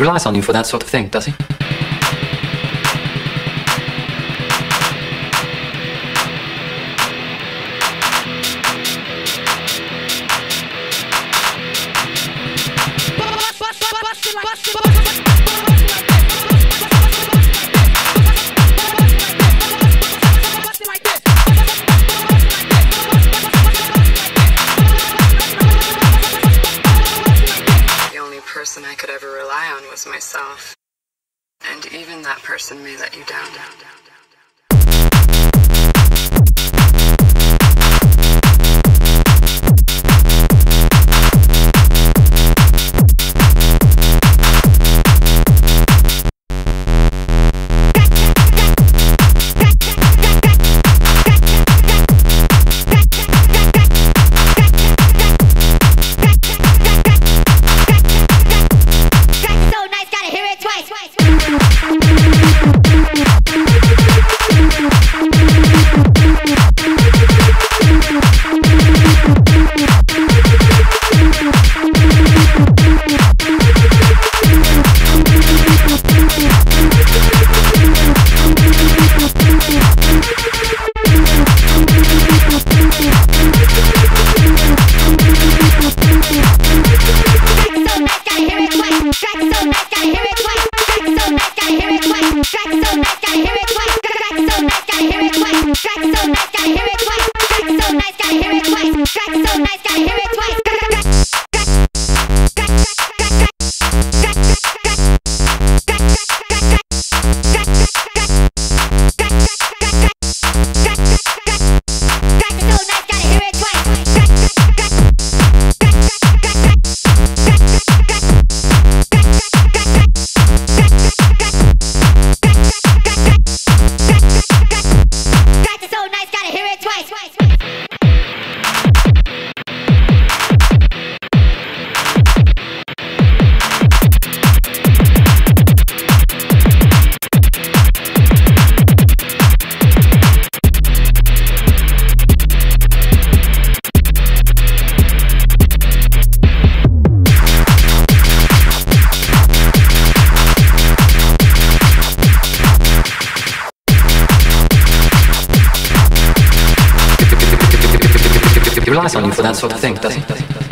Relies on you for that sort of thing, does he? Was myself. And even that person may let you down, down, down. Thank you. Gotta hear it twice. Track so nice, gotta hear it twice. Relies on you for that sort of thing, does he?